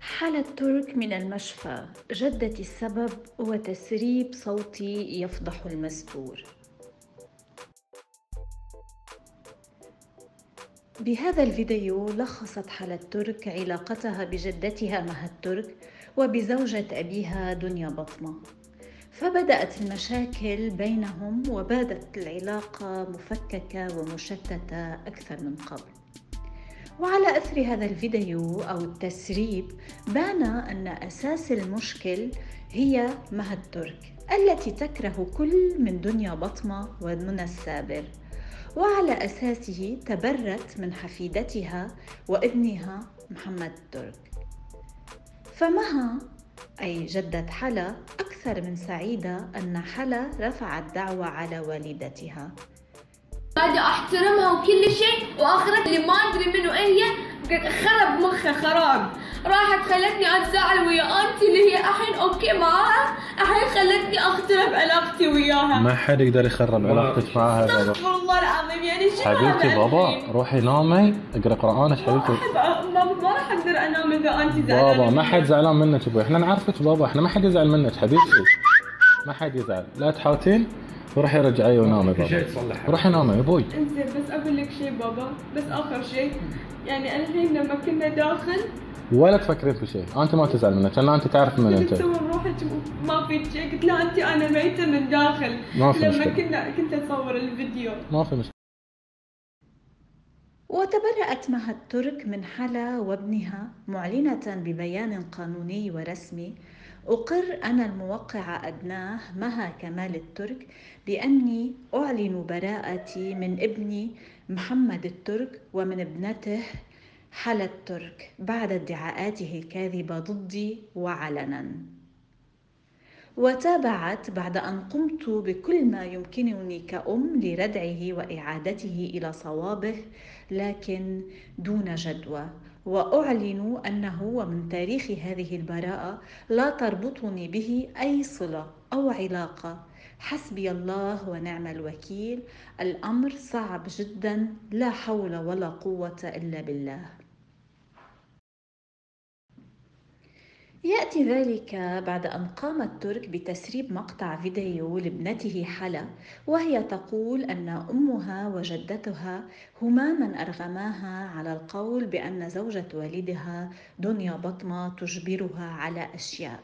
حالة ترك من المشفى جدة السبب وتسريب صوتي يفضح المستور. بهذا الفيديو لخصت حالة ترك علاقتها بجدتها مها الترك وبزوجة أبيها دنيا بطمة فبدأت المشاكل بينهم وبادت العلاقة مفككة ومشتتة أكثر من قبل. وعلى أثر هذا الفيديو أو التسريب بان أن أساس المشكل هي مها الترك التي تكره كل من دنيا بطمة ومنى السابر. وعلى أساسه تبرت من حفيدتها وابنها محمد الترك فمها أي جدة حلا أكثر من سعيدة أن حلا رفعت دعوة على والدتها. قاعدة وكل شيء وآخرت اللي ما أدري منو هي خرب مخها خراب. راحت خلتني اتزاعل ويا أنتي اللي هي الحين أوكي معاها؟ الحين خلتني أخترب علاقتي وياها. ما حد يقدر يخرب علاقتك معاها بابا. استغفر الله العظيم يعني شو حبيبتي بابا؟ روحي نامي اقرأ قرآنك حبيبتي. ما راح أقدر أنام إذا انت زعلانة بابا ما. حد زعلان منك أبوي. إحنا نعرفك بابا إحنا ما حد يزعل منك حبيبتي. ما حد يزعل. لا تحاوتين وروحي رجعي ونامي في شيء بابا تصلحها روحي نامي يا أبوي انزين بس أقول لك شيء بابا بس آخر شيء. يعني الحين لما كنا داخل ولا تفكرين في شيء. أنت ما تزعل منك لأن أنت تعرف من كنت أنت. تسوي بروحك ما في شيء. قلت لها أنت أنا ميته من داخل. ما في لما مشكلة. كنا كنت أصور الفيديو. ما في مشكلة. وتبرأت مها الترك من حلا وابنها معلنة ببيان قانوني ورسمي أقر أنا الموقعة أدناه مها كمال الترك بأني أعلن براءتي من ابني محمد الترك ومن ابنته حلا الترك بعد ادعاءاته الكاذبة ضدي وعلنا. وتابعت بعد أن قمت بكل ما يمكنني كأم لردعه وإعادته إلى صوابه لكن دون جدوى. وأعلن أنه ومن تاريخ هذه البراءة لا تربطني به أي صلة أو علاقة. حسبي الله ونعم الوكيل. الأمر صعب جدا لا حول ولا قوة إلا بالله. يأتي ذلك بعد أن قام الترك بتسريب مقطع فيديو لابنته حلا وهي تقول أن أمها وجدتها هما من أرغماها على القول بأن زوجة والدها دنيا بطمة تجبرها على أشياء.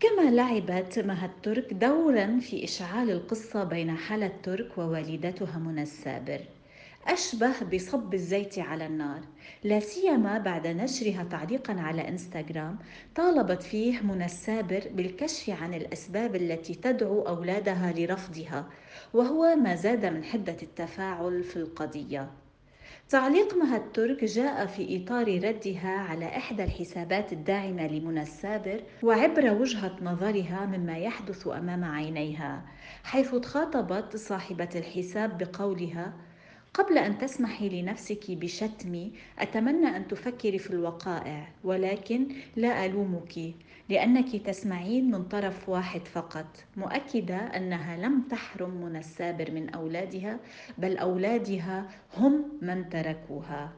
كما لعبت مها الترك دورا في إشعال القصة بين حلا الترك ووالدتها منى السابر. أشبه بصب الزيت على النار لا سيما بعد نشرها تعليقا على إنستغرام طالبت فيه منى السابر بالكشف عن الأسباب التي تدعو أولادها لرفضها وهو ما زاد من حدة التفاعل في القضية. تعليق مها الترك جاء في إطار ردها على إحدى الحسابات الداعمة لمنى السابر وعبر وجهة نظرها مما يحدث أمام عينيها حيث تخاطبت صاحبة الحساب بقولها قبل أن تسمحي لنفسك بشتمي أتمنى أن تفكري في الوقائع ولكن لا ألومك لأنك تسمعين من طرف واحد فقط. مؤكدة أنها لم تحرم منى السابر من أولادها بل أولادها هم من تركوها.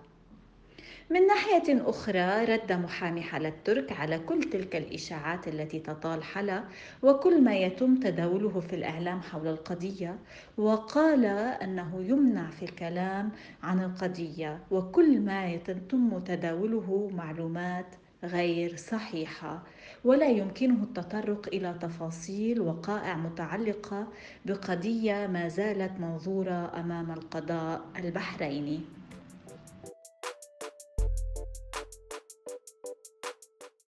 من ناحية أخرى رد محامي حلا الترك على كل تلك الإشاعات التي تطال حلا وكل ما يتم تداوله في الإعلام حول القضية وقال أنه يمنع في الكلام عن القضية وكل ما يتم تداوله معلومات غير صحيحة. ولا يمكنه التطرق إلى تفاصيل وقائع متعلقة بقضية ما زالت منظورة أمام القضاء البحريني.